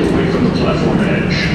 away from the platform edge.